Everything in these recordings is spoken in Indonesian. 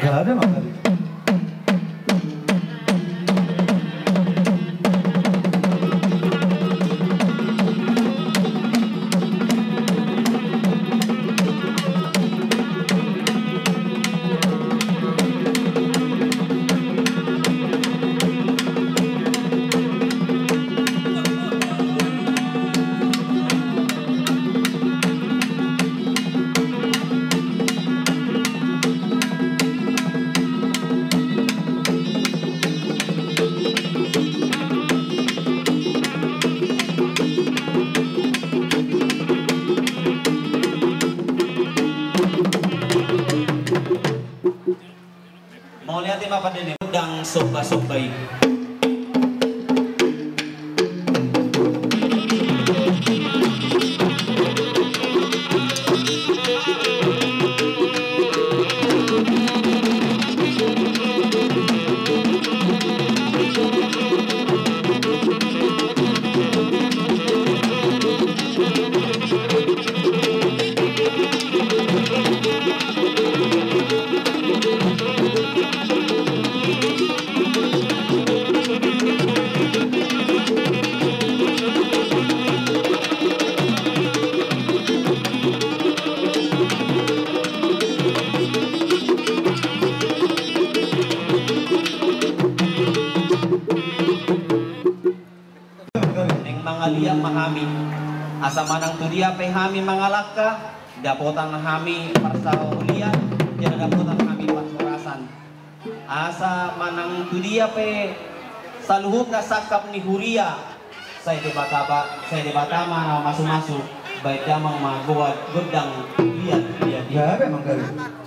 Grabe magaling. Mau tema pada ini pedang Sumba Sumbai mahami. Asa manang tudia pe hami mga laka. Dapotan hami parsa ulian. Jadi dapotan hami pasurasan. Asa manang tudia pe saluhub na sakap ni Huria. Saya di bataba, saya di batama na masu-masu. Baik damang magawa gudang liat liat. Grabe magaling. gabian.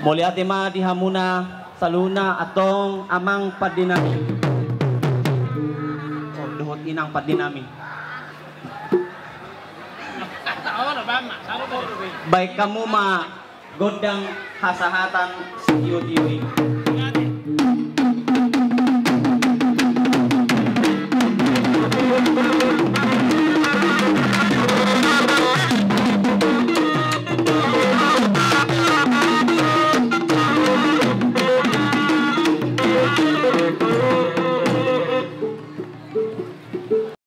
Muli ati ma dihamuna sa luna atong amang padinami. O duhot inang padinami. Baik kamu ma godang hasahatan sa iyo